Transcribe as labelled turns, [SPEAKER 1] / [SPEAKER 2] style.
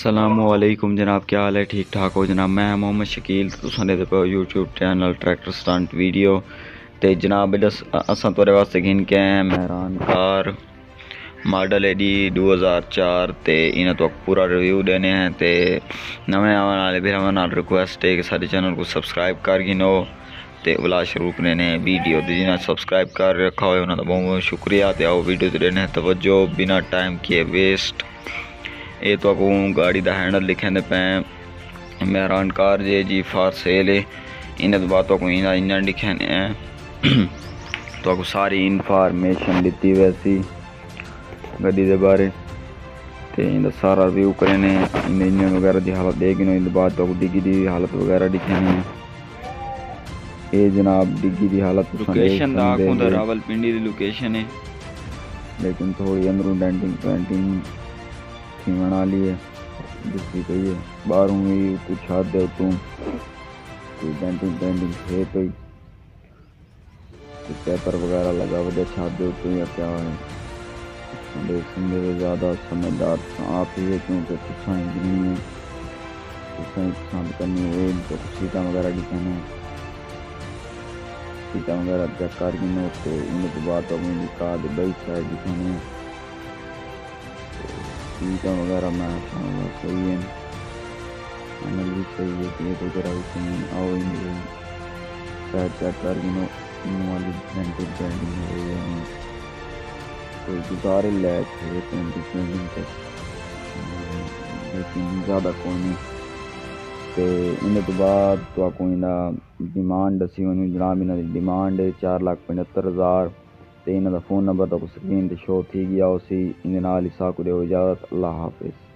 [SPEAKER 1] असलकुम जनाब, क्या हाल है? ठीक ठाक हो, जनाब? मैं मोहम्मद शकील तुम पे YouTube channel tractor stunt video तो जनाब असा थोड़े वास्ते गिन के हैं महरान कार, मॉडल है डी दो हज़ार चार तो इन्हें तो पूरा रिव्यू देने हैं तो नवे आने वाले फिर हमारे रिक्वेस्ट है कि सारे चैनल को सब्सक्राइब कर गिनो। तो बुला शुरू करने वीडियो जिन्हें सब्सक्राइब कर रखा हो बहुत बहुत शुक्रिया। तो आओ वीडियो देने तवज्जो, बिना टाइम किए वेस्ट ये तो आपको गाड़ी का हैंडल लिखे पे। मेहरान कार जे जी फार सेल इन्हें तो बाद को इंजन लिखे हैं। तो आपको सारी इंफॉर्मेशन दी वैसी गड्डी के बारे। तो इनका सारा रिव्यू करें इंजन वगैरह की हालत देख इन बाद तो डिग्गी की हालत वगैरह दिखे ये जनाब डिग्गी की हालत
[SPEAKER 2] लोकेशन रावलपिंडी की लोकेशन है।
[SPEAKER 1] लेकिन थोड़ी अंदरों डेंटिंग पेंटिंग सीमण वाली है। दिखती पई है? बाहरों भी कुछ छत दे उतों कोई डेंटिंग पेंटिंग है पई कुछ पेपर वगैरह लगा हुआ छत दे उतों या क्या है? तो ज़्यादा समझदार आप ही है, क्योंकि तुसा इंजीनियर है। तुसा पसंद करनी है तो सीटा वगैरह दिखाना है। सीटा वगैरह चेक कर गिनो तो इनके बाद अपनी कार बई साइड दिखाने इनकम वगैरह मैं सही है हमें भी चाहिए कि तो जरा उसमें आओ इनके शायद शायद टारगिनो वाली पेंटिंग पेंटिंग हो रही है कोई गुजारे लैक है पेंटिंग पेंटिंग तक लेकिन ज़्यादा कोई नहीं ਤੇ तो ਤੋਂ ਬਾਅਦ ਤੁਹਾਨੂੰ ਇਹਦਾ ਡਿਮਾਂਡ ਅਸੀਂ ਉਹਨੂੰ ਜਨਾਬ चार लाख पचहत्तर हज़ार ਤੇ ਇਹਨਾਂ ਦਾ ਫੋਨ ਨੰਬਰ ਤੁਹਾਨੂੰ ਸਕਰੀਨ ਤੇ ਸ਼ੋ ਥੀ ਗਿਆ ਉਸੇ ਇਹਦੇ ਨਾਲ ਹੀ ਸਾਕੂ ਦਿਓ ਇਜਾਜ਼ਤ ਅੱਲਾਹ ਹਾਫਿਜ਼